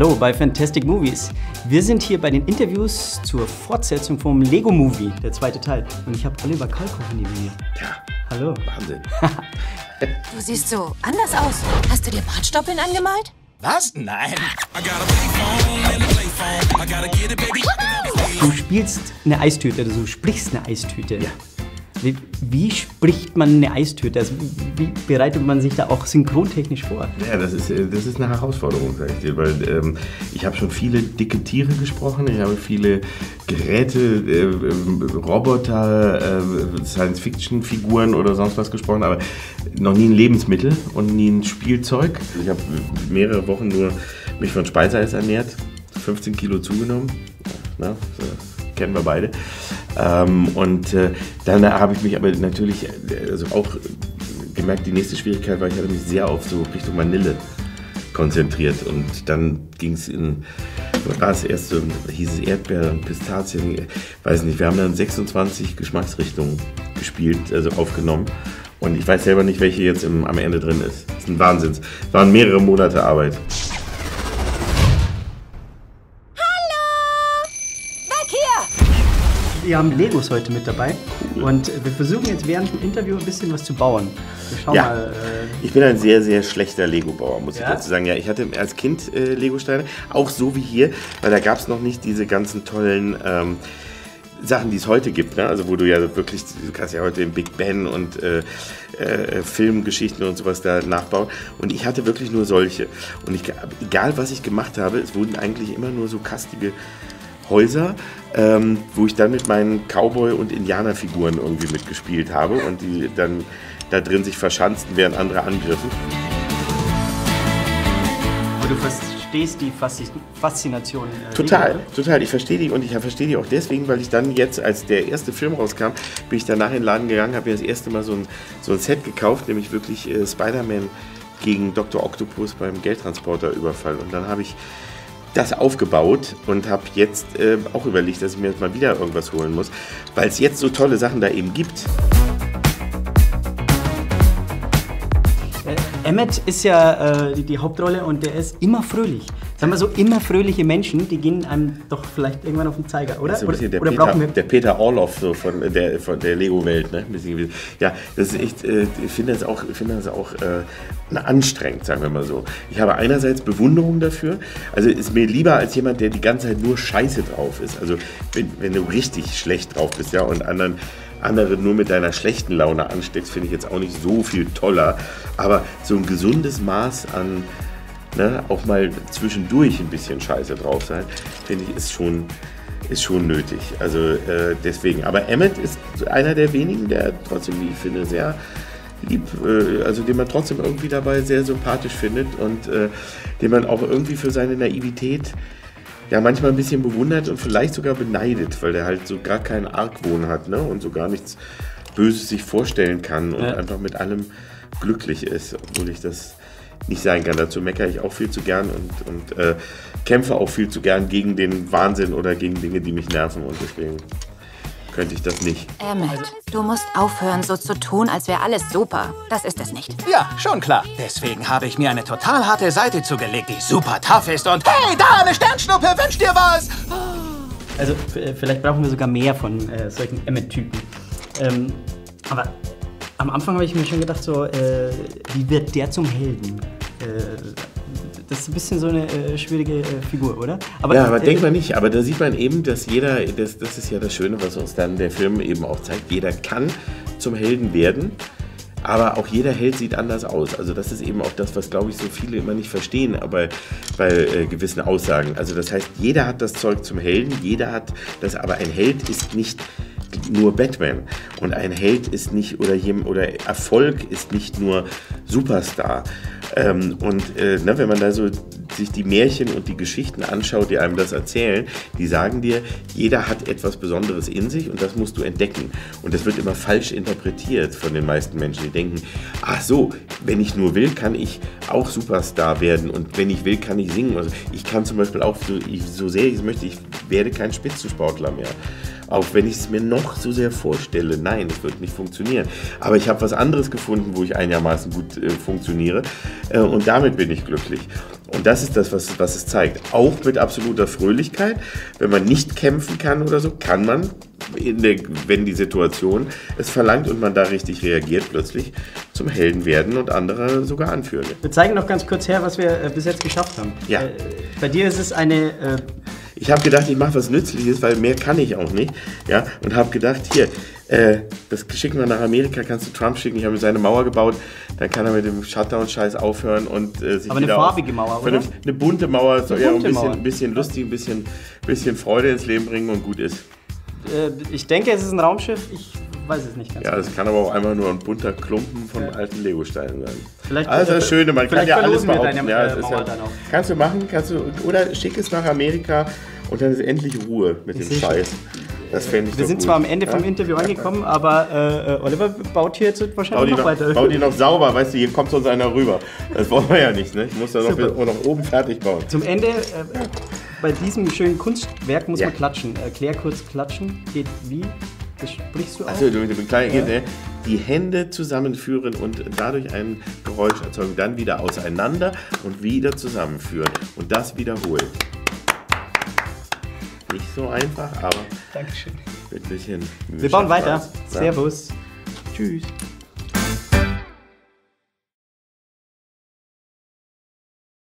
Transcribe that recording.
Hallo bei Fantastic Movies. Wir sind hier bei den Interviews zur Fortsetzung vom Lego Movie, der zweite Teil. Und ich habe Oliver Kalkofe neben mir. Ja, Hallo. Wahnsinn. Du siehst so anders aus. Hast du dir Bartstoppeln angemalt? Was? Nein. Du spielst eine Eistüte, also du sprichst eine Eistüte. Ja. Wie, wie spricht man eine Eistüte? Also wie bereitet man sich da auch synchrontechnisch vor? Ja, das ist, äh, das ist eine Herausforderung, sag ich dir, weil ähm, ich habe schon viele dicke Tiere gesprochen, ich habe viele Geräte, äh, äh, Roboter, äh, Science-Fiction-Figuren oder sonst was gesprochen, aber noch nie ein Lebensmittel und nie ein Spielzeug. Ich habe mehrere Wochen nur mich von Speiseeis ernährt, 15 Kilo zugenommen. Na, so, kennen wir beide. Ähm, und äh, dann habe ich mich aber natürlich äh, also auch gemerkt, die nächste Schwierigkeit war, ich hatte mich sehr auf so Richtung Vanille konzentriert. Und dann ging es in, war es erst so, hieß es Erdbeeren, Pistazien, weiß nicht, wir haben dann 26 Geschmacksrichtungen gespielt, also aufgenommen. Und ich weiß selber nicht, welche jetzt im, am Ende drin ist. Das ist ein Wahnsinn. Es waren mehrere Monate Arbeit. Wir haben Legos heute mit dabei und wir versuchen jetzt während dem Interview ein bisschen was zu bauen. Ja. mal. Äh, Ich bin ein sehr, sehr schlechter Lego-Bauer, muss ich Ja? dazu sagen. Ja, ich hatte als Kind äh, Lego-Steine, auch so wie hier, weil da gab es noch nicht diese ganzen tollen ähm, Sachen, die es heute gibt. Ne? Also wo du ja wirklich, du kannst ja heute den Big Ben und äh, äh, Filmgeschichten und sowas da nachbauen. Und ich hatte wirklich nur solche. Und ich, egal was ich gemacht habe, es wurden eigentlich immer nur so kastige Häuser, ähm, wo ich dann mit meinen Cowboy- und Indianerfiguren irgendwie mitgespielt habe und die dann da drin sich verschanzten, während andere angriffen. du verstehst die Faszi- Faszination. Äh, Total, Lego, total. Ich verstehe die und ich verstehe die auch deswegen, weil ich dann jetzt, als der erste Film rauskam, bin ich danach in den Laden gegangen, habe mir das erste Mal so ein, so ein Set gekauft, nämlich wirklich äh, Spider-Man gegen Dr. Octopus beim Geldtransporterüberfall. Und dann habe ich das aufgebaut und habe jetzt äh, auch überlegt, dass ich mir jetzt mal wieder irgendwas holen muss, weil es jetzt so tolle Sachen da eben gibt. Äh, Emmett ist ja äh, die, die Hauptrolle und der ist immer fröhlich. Sagen wir so, immer fröhliche Menschen, die gehen einem doch vielleicht irgendwann auf den Zeiger, oder? So ein bisschen der, oder, Peter, brauchen wir. der Peter Orloff so von der, von der Lego-Welt. Ne? Ja, das ist echt, äh, ich finde das auch, finde das auch äh, anstrengend, sagen wir mal so. Ich habe einerseits Bewunderung dafür. Also ist mir lieber als jemand, der die ganze Zeit nur Scheiße drauf ist. Also wenn, wenn du richtig schlecht drauf bist, ja, und anderen andere nur mit deiner schlechten Laune ansteckst, finde ich jetzt auch nicht so viel toller. Aber so ein gesundes Maß an ne, auch mal zwischendurch ein bisschen scheiße drauf sein, finde ich, ist schon, ist schon nötig. Also äh, deswegen. Aber Emmett ist einer der wenigen, der trotzdem, wie ich finde, sehr lieb, äh, also den man trotzdem irgendwie dabei sehr sympathisch findet und äh, den man auch irgendwie für seine Naivität ja manchmal ein bisschen bewundert und vielleicht sogar beneidet, weil der halt so gar keinen Argwohn hat ne? und so gar nichts Böses sich vorstellen kann und Ja. einfach mit allem glücklich ist, obwohl ich das nicht sein kann. Dazu meckere ich auch viel zu gern und, und äh, kämpfe auch viel zu gern gegen den Wahnsinn oder gegen Dinge, die mich nerven und deswegen könnte ich das nicht. Emmett, du musst aufhören, so zu tun, als wäre alles super. Das ist es nicht. Ja, schon klar. Deswegen habe ich mir eine total harte Seite zugelegt, die super tough ist und hey, da eine Sternschnuppe, wünsch dir was! Also v- vielleicht brauchen wir sogar mehr von äh, solchen Emmett-Typen. Ähm, aber am Anfang habe ich mir schon gedacht, so, äh, wie wird der zum Helden? Äh, das ist ein bisschen so eine äh, schwierige äh, Figur, oder? Ja, aber äh, denkt man nicht. Aber da sieht man eben, dass jeder, das, das ist ja das Schöne, was uns dann der Film eben auch zeigt, jeder kann zum Helden werden. Aber auch jeder Held sieht anders aus. Also das ist eben auch das, was, glaube ich, so viele immer nicht verstehen aber bei äh, gewissen Aussagen. Also das heißt, jeder hat das Zeug zum Helden, jeder hat das, aber ein Held ist nicht nur Batman. Und ein Held ist nicht, oder, oder Erfolg ist nicht nur Superstar. Ähm, und äh, ne, wenn man da so sich die Märchen und die Geschichten anschaut, die einem das erzählen, die sagen dir, jeder hat etwas Besonderes in sich und das musst du entdecken. Und das wird immer falsch interpretiert von den meisten Menschen. Die denken, ach so, wenn ich nur will, kann ich auch Superstar werden und wenn ich will, kann ich singen. Also ich kann zum Beispiel auch, so, ich, so sehr ich es möchte, ich werde kein Spitzensportler mehr. Auch wenn ich es mir noch so sehr vorstelle, nein, es wird nicht funktionieren. Aber ich habe was anderes gefunden, wo ich einigermaßen gut äh, funktioniere äh, und damit bin ich glücklich. Und das ist das, was, was es zeigt. Auch mit absoluter Fröhlichkeit. Wenn man nicht kämpfen kann oder so, kann man, in der, wenn die Situation es verlangt und man da richtig reagiert, plötzlich zum Helden werden und andere sogar anführen. Wir zeigen noch ganz kurz her, was wir äh, bis jetzt geschafft haben. Ja. Äh, bei dir ist es eine. Äh, Ich habe gedacht, ich mache was Nützliches, weil mehr kann ich auch nicht. Ja, und habe gedacht, hier, äh, das schicken wir nach Amerika, kannst du Trump schicken. Ich habe seine Mauer gebaut, dann kann er mit dem Shutdown-Scheiß aufhören und äh, sich Aber eine farbige Mauer, Eine, oder? eine bunte Mauer soll Eine ja ein bunte bisschen, Mauer. bisschen lustig, ein bisschen, bisschen Freude ins Leben bringen und gut ist. äh, ich denke, es ist ein Raumschiff. Ich weiß es nicht ganz. Ja, das kann aber auch einfach nur ein bunter Klumpen von alten Legosteinen sein. Vielleicht- also das äh, Schöne, man kann ja alles behaupten. ja, äh, ja, kannst du machen, kannst du, oder schick es nach Amerika und dann ist endlich Ruhe mit dem seh schon. Scheiß. Das fände ich Wir sind gut. zwar am Ende vom Ja? Interview angekommen, aber äh, äh, Oliver baut hier jetzt wahrscheinlich noch noch, weiter. bau die noch sauber, weißt du, hier kommt sonst einer rüber. Das wollen wir ja nicht, ne? Ich muss da noch, noch oben fertig bauen. Zum Ende, äh, bei diesem schönen Kunstwerk muss Ja. man klatschen. Erklär kurz klatschen. Geht wie? Das sprichst du auch? Also, du, du kleine Kind, ne? Die Hände zusammenführen und dadurch ein Geräusch erzeugen, dann wieder auseinander und wieder zusammenführen und das wiederholen. Nicht so einfach, aber Dankeschön. mit ein bisschen Mühe Wir bauen weiter. Ja. Servus. Tschüss.